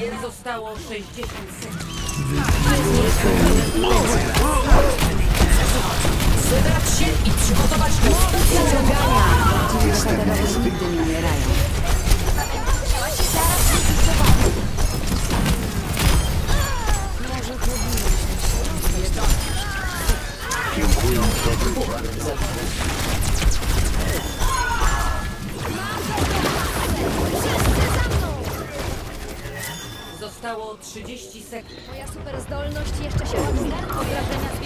Zostało 60 sekund. Zebrać się i przygotować do specjalnego Bohaterowie nigdy nie umierają. Zostało 30 sekund. Moja super zdolność jeszcze się rozwija. Obrażenia.